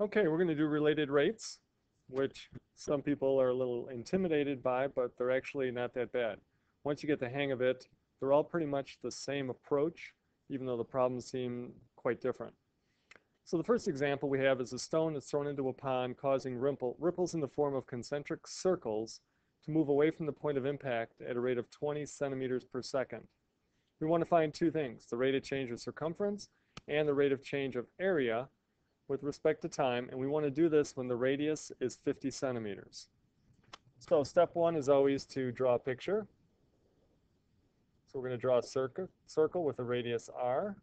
Okay, we're going to do related rates, which some people are a little intimidated by, but they're actually not that bad. Once you get the hang of it, they're all pretty much the same approach, even though the problems seem quite different. So the first example we have is a stone that's thrown into a pond causing ripple, ripples in the form of concentric circles to move away from the point of impact at a rate of 20 centimeters per second. We want to find two things, the rate of change of circumference and the rate of change of area with respect to time, and we want to do this when the radius is 50 centimeters. So step one is always to draw a picture. So we're going to draw a circle, with a radius r.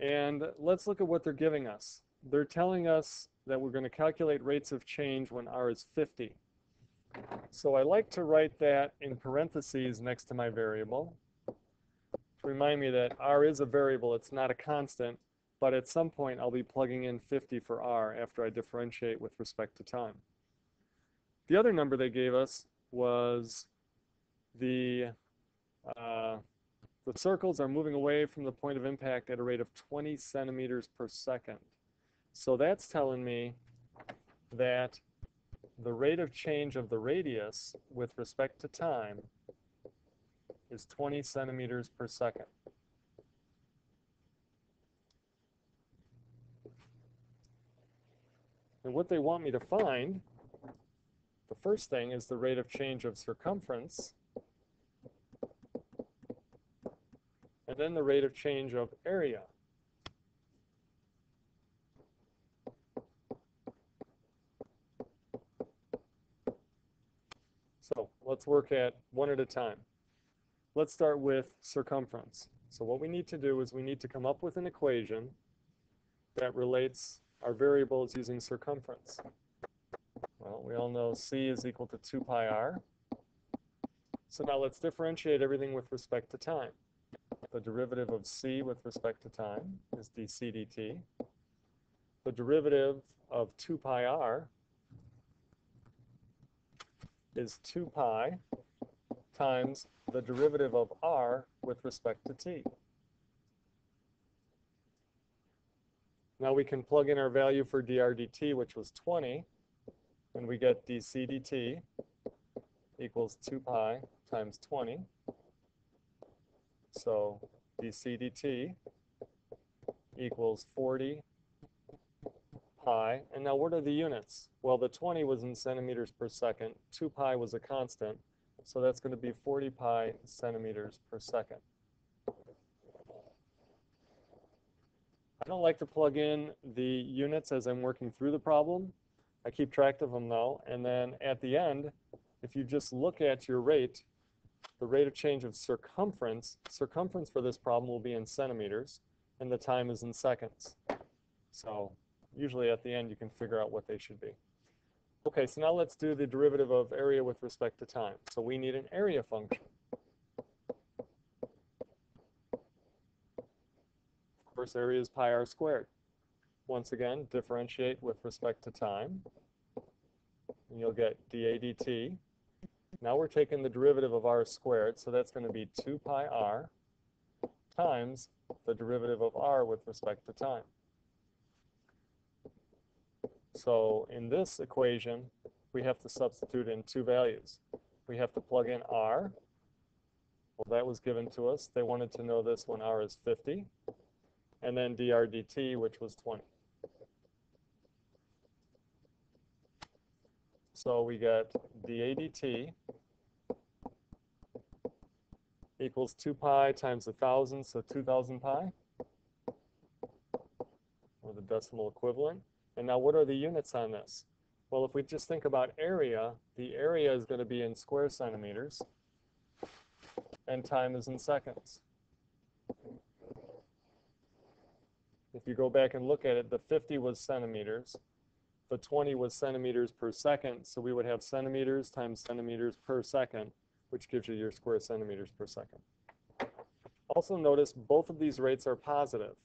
And let's look at what they're giving us. They're telling us that we're going to calculate rates of change when r is 50. So I like to write that in parentheses next to my variable to remind me that r is a variable, it's not a constant, but at some point I'll be plugging in 50 for r after I differentiate with respect to time. The other number they gave us was the, uh, the circles are moving away from the point of impact at a rate of 20 centimeters per second. So that's telling me that the rate of change of the radius with respect to time is 20 centimeters per second. And what they want me to find, the first thing is the rate of change of circumference, and then the rate of change of area. So let's work at one at a time. Let's start with circumference. So what we need to do is we need to come up with an equation that relates our variable is using circumference. Well, we all know c is equal to 2 pi r. So now let's differentiate everything with respect to time. The derivative of c with respect to time is dc dt. The derivative of 2 pi r is 2 pi times the derivative of r with respect to t. Now we can plug in our value for dr dt, which was 20, and we get dc dt equals 2 pi times 20. So dc dt equals 40 pi. And now what are the units? Well, the 20 was in centimeters per second. 2 pi was a constant. So that's going to be 40 pi centimeters per second. I don't like to plug in the units as I'm working through the problem. I keep track of them though. And then at the end, if you just look at your rate, the rate of change of circumference, circumference for this problem will be in centimeters, and the time is in seconds. So usually at the end you can figure out what they should be. Okay, so now let's do the derivative of area with respect to time. So we need an area function. Course, area is pi r squared. Once again, differentiate with respect to time. And you'll get dA dt. Now we're taking the derivative of r squared, so that's going to be 2 pi r times the derivative of r with respect to time. So in this equation, we have to substitute in two values. We have to plug in r. Well, that was given to us. They wanted to know this when r is 50 and then drdt, which was 20. So we get dA dt equals 2 pi times 1,000, so 2,000 pi, or the decimal equivalent. And now what are the units on this? Well, if we just think about area, the area is going to be in square centimeters, and time is in seconds. If you go back and look at it, the 50 was centimeters, the 20 was centimeters per second, so we would have centimeters times centimeters per second, which gives you your square centimeters per second. Also notice both of these rates are positive.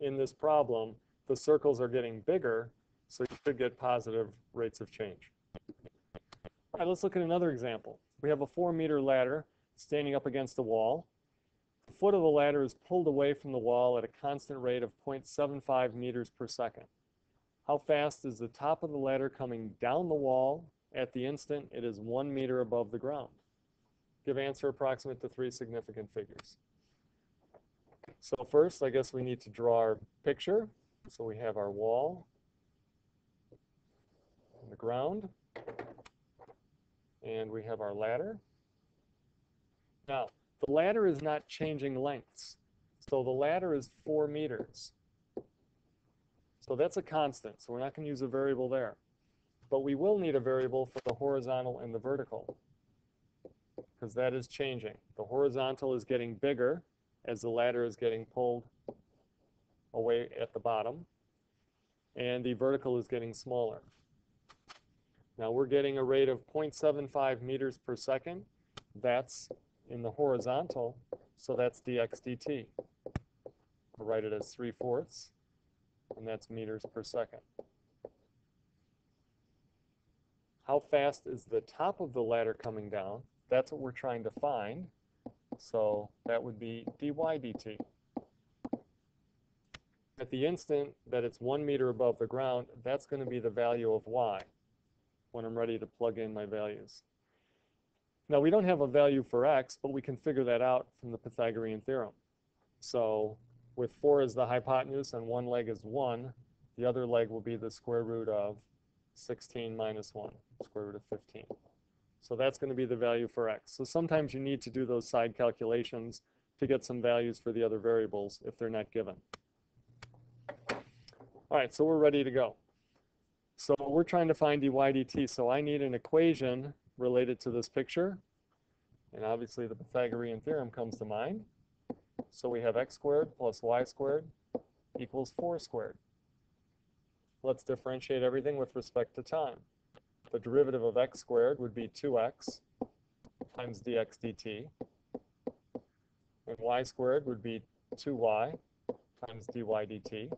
In this problem, the circles are getting bigger, so you should get positive rates of change. All right, let's look at another example. We have a four meter ladder standing up against a wall. The foot of the ladder is pulled away from the wall at a constant rate of 0.75 meters per second. How fast is the top of the ladder coming down the wall at the instant it is one meter above the ground? Give answer approximate to three significant figures. So first, I guess we need to draw our picture. So we have our wall, the ground, and we have our ladder. Now, the ladder is not changing lengths. So the ladder is four meters. So that's a constant, so we're not going to use a variable there. But we will need a variable for the horizontal and the vertical, because that is changing. The horizontal is getting bigger as the ladder is getting pulled away at the bottom, and the vertical is getting smaller. Now we're getting a rate of 0.75 meters per second. That's in the horizontal, so that's dx dt. I'll write it as 3 fourths, and that's meters per second. How fast is the top of the ladder coming down? That's what we're trying to find. So that would be dy dt. At the instant that it's one meter above the ground, that's going to be the value of y when I'm ready to plug in my values. Now we don't have a value for x, but we can figure that out from the Pythagorean theorem. So with 4 as the hypotenuse and one leg is 1, the other leg will be the square root of 16 minus 1, square root of 15. So that's going to be the value for x. So sometimes you need to do those side calculations to get some values for the other variables if they're not given. All right, so we're ready to go. So we're trying to find dy dt, so I need an equation related to this picture. And obviously the Pythagorean theorem comes to mind. So we have x squared plus y squared equals 4 squared. Let's differentiate everything with respect to time. The derivative of x squared would be 2x times dx dt. And y squared would be 2y times dy dt.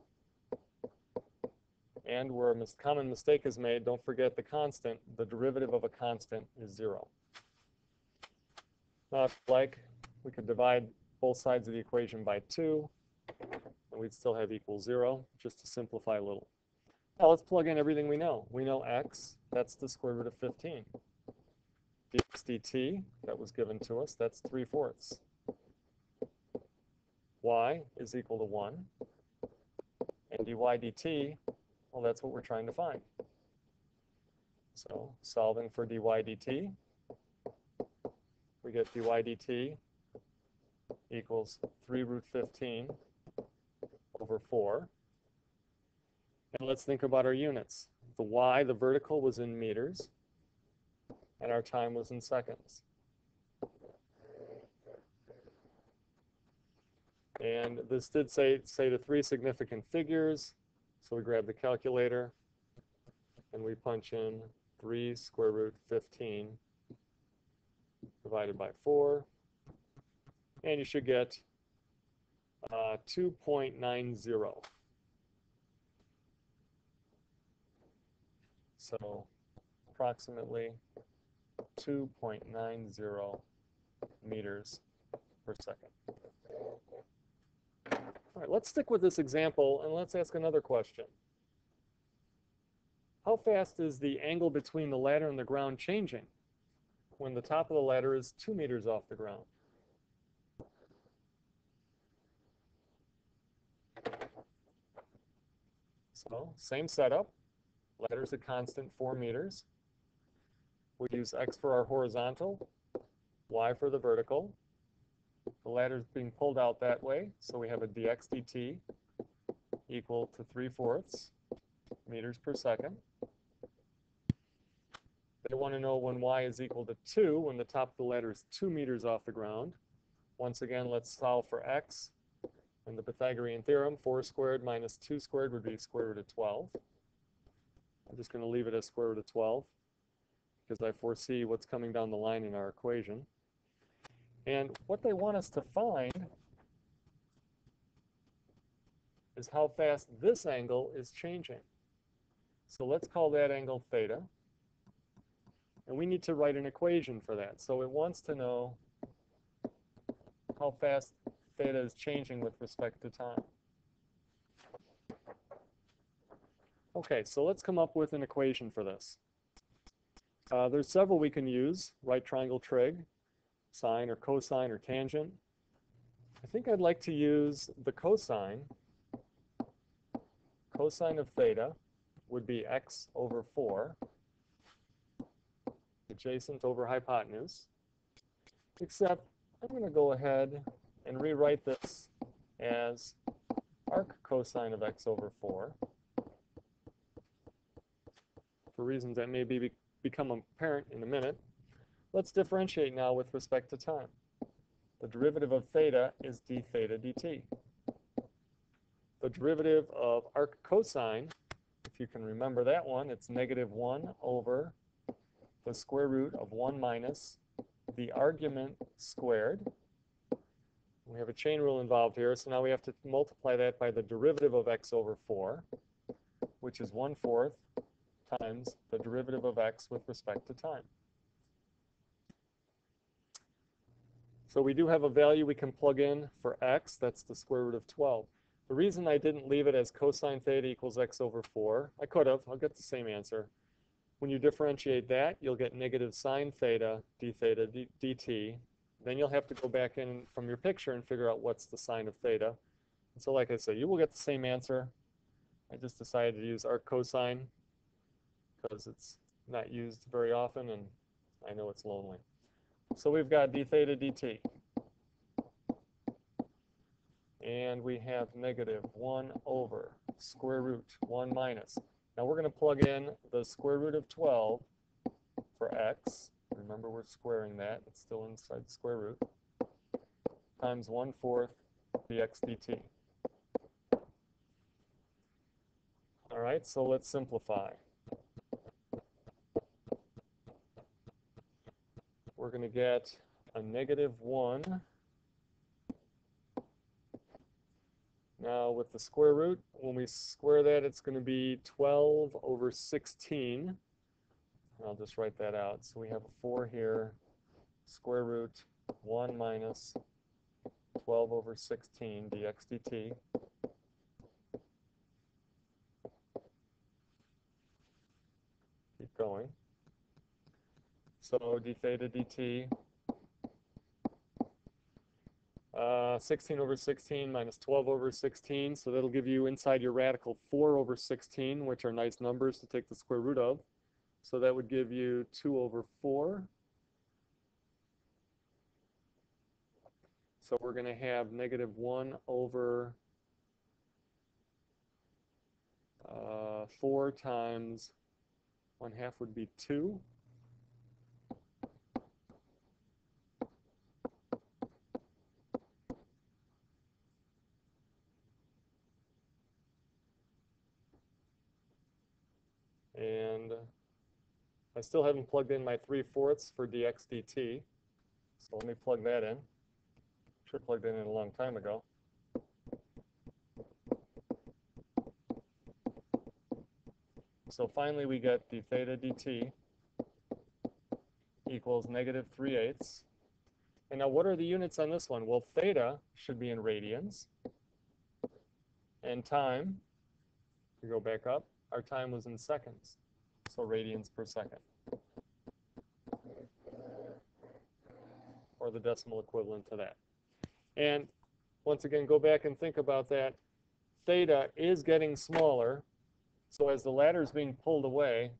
And where a common mistake is made, don't forget the constant. The derivative of a constant is 0. Now, if like, we could divide both sides of the equation by 2, and we'd still have equal 0, just to simplify a little. Now let's plug in everything we know. We know x, that's the square root of 15. dx dt, that was given to us, that's 3 fourths. y is equal to 1. And dy dt, well, that's what we're trying to find. So solving for dy dt, we get dy dt equals 3 root 15 over 4. And let's think about our units. The y, the vertical, was in meters, and our time was in seconds. And this did say, say to three significant figures, so we grab the calculator, and we punch in 3 square root 15 divided by 4, and you should get uh, 2.90. So approximately 2.90 meters per second. All right, let's stick with this example and let's ask another question. How fast is the angle between the ladder and the ground changing when the top of the ladder is two meters off the ground? So, same setup. Ladder's a constant 4 meters. We use x for our horizontal, y for the vertical. The ladder is being pulled out that way, so we have a dx dt equal to 3 fourths meters per second. They want to know when y is equal to 2, when the top of the ladder is 2 meters off the ground. Once again, let's solve for x. And the Pythagorean theorem, 4 squared minus 2 squared would be square root of 12. I'm just going to leave it as square root of 12 because I foresee what's coming down the line in our equation. And what they want us to find is how fast this angle is changing. So let's call that angle theta. And we need to write an equation for that. So it wants to know how fast theta is changing with respect to time. Okay, so let's come up with an equation for this. Uh, there's several we can use, right triangle trig, sine or cosine or tangent. I think I'd like to use the cosine. Cosine of theta would be x over 4, adjacent over hypotenuse, except I'm going to go ahead and rewrite this as arc cosine of x over 4 for reasons that may be, become apparent in a minute. Let's differentiate now with respect to time. The derivative of theta is d theta dt. The derivative of arc cosine, if you can remember that one, it's negative 1 over the square root of 1 minus the argument squared. We have a chain rule involved here, so now we have to multiply that by the derivative of x over 4, which is 1 fourth times the derivative of x with respect to time. So we do have a value we can plug in for x, that's the square root of 12. The reason I didn't leave it as cosine theta equals x over 4, I could have, I'll get the same answer. When you differentiate that, you'll get negative sine theta d theta d, dt. Then you'll have to go back in from your picture and figure out what's the sine of theta. And so like I said, you will get the same answer. I just decided to use arc cosine because it's not used very often and I know it's lonely. So we've got d theta dt. And we have negative 1 over square root 1 minus. Now we're going to plug in the square root of 12 for x. Remember we're squaring that. It's still inside the square root. Times 1 fourth dx dt. All right, so let's simplify. We're going to get a negative 1. Now with the square root, when we square that, it's going to be 12 over 16. I'll just write that out. So we have a 4 here, square root 1 minus 12 over 16 dx dt. Keep going. So d theta dt, uh, 16 over 16 minus 12 over 16. So that'll give you inside your radical 4 over 16, which are nice numbers to take the square root of. So that would give you 2 over 4. So we're going to have negative 1 over uh, 4 times 1 half would be 2. And I still haven't plugged in my 3 fourths for dx dt. So let me plug that in. Should have plugged it in a long time ago. So finally we get d theta dt equals negative 3 eighths. And now what are the units on this one? Well, theta should be in radians. And time, if we go back up, our time was in seconds, so radians per second. Or the decimal equivalent to that. And once again, go back and think about that. Theta is getting smaller, so as the ladder is being pulled away,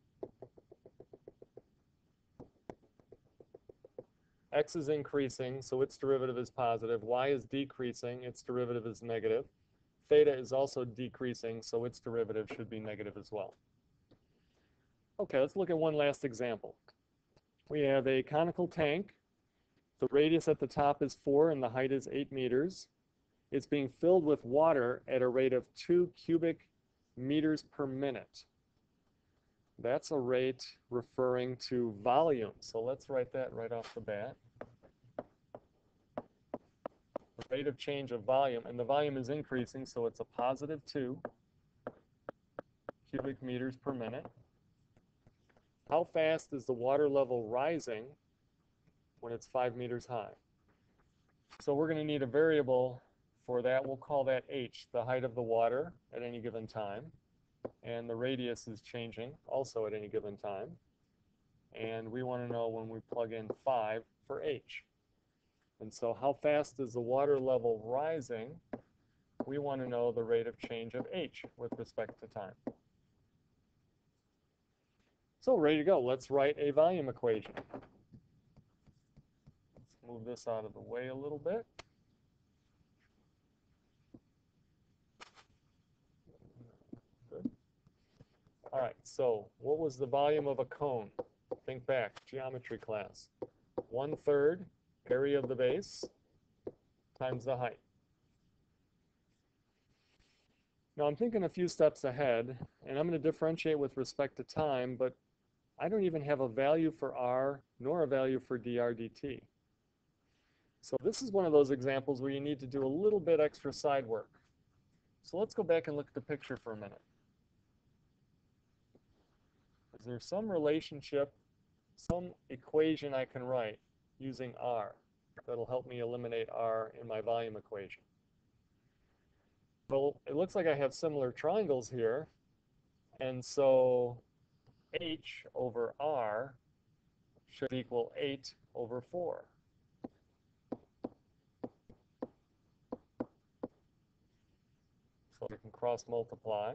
x is increasing, so its derivative is positive. y is decreasing, its derivative is negative theta is also decreasing, so its derivative should be negative as well. Okay, let's look at one last example. We have a conical tank. The radius at the top is 4 and the height is 8 meters. It's being filled with water at a rate of 2 cubic meters per minute. That's a rate referring to volume. So let's write that right off the bat rate of change of volume, and the volume is increasing, so it's a positive 2 cubic meters per minute. How fast is the water level rising when it's 5 meters high? So we're going to need a variable for that, we'll call that h, the height of the water at any given time. And the radius is changing also at any given time. And we want to know when we plug in 5 for h. And so how fast is the water level rising? We want to know the rate of change of h with respect to time. So ready to go. Let's write a volume equation. Move this out of the way a little bit. Good. All right, so what was the volume of a cone? Think back, geometry class. One third area of the base times the height. Now I'm thinking a few steps ahead, and I'm going to differentiate with respect to time, but I don't even have a value for r nor a value for dr dt. So this is one of those examples where you need to do a little bit extra side work. So let's go back and look at the picture for a minute. Is there some relationship, some equation I can write using r that'll help me eliminate r in my volume equation? Well, it looks like I have similar triangles here, and so h over r should equal 8 over 4. We can cross multiply.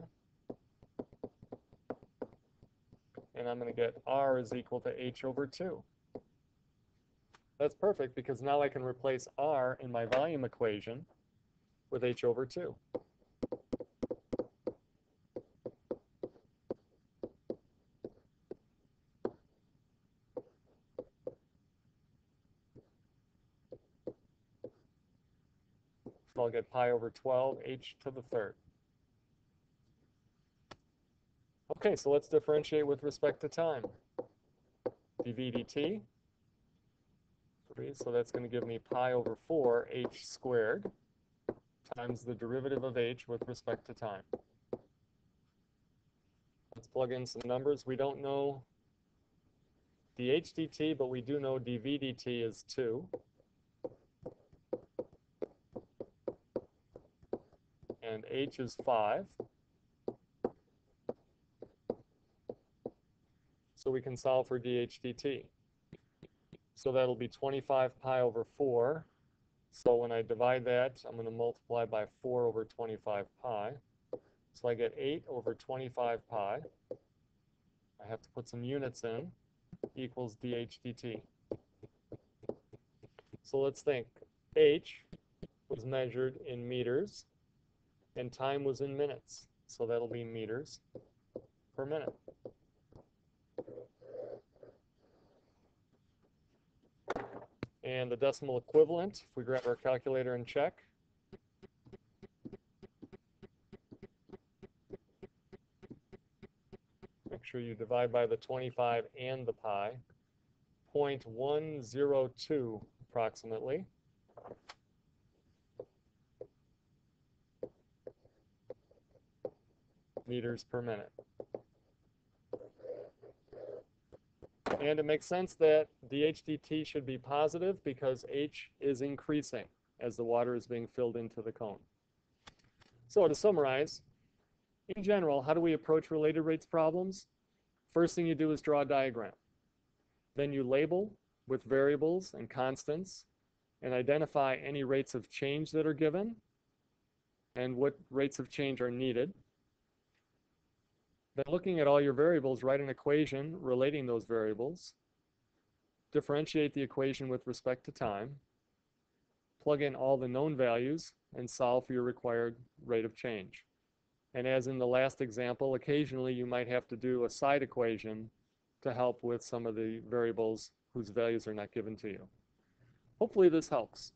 And I'm going to get r is equal to h over 2. That's perfect because now I can replace r in my volume equation with h over 2. So I'll get pi over 12 h to the third. Okay, so let's differentiate with respect to time. dv dt. 3, so that's going to give me pi over 4 h squared times the derivative of h with respect to time. Let's plug in some numbers. We don't know dh dt, but we do know dv dt is 2. and h is 5. So we can solve for dh dt. So that'll be 25 pi over 4. So when I divide that, I'm going to multiply by 4 over 25 pi. So I get 8 over 25 pi. I have to put some units in, equals dh dt. So let's think. h was measured in meters and time was in minutes. So that'll be meters per minute. And the decimal equivalent, if we grab our calculator and check, make sure you divide by the 25 and the pi, 0.102 approximately. meters per minute. And it makes sense that dHdt should be positive because H is increasing as the water is being filled into the cone. So to summarize, in general, how do we approach related rates problems? First thing you do is draw a diagram. Then you label with variables and constants and identify any rates of change that are given and what rates of change are needed. Then looking at all your variables, write an equation relating those variables. Differentiate the equation with respect to time. Plug in all the known values and solve for your required rate of change. And as in the last example, occasionally you might have to do a side equation to help with some of the variables whose values are not given to you. Hopefully this helps.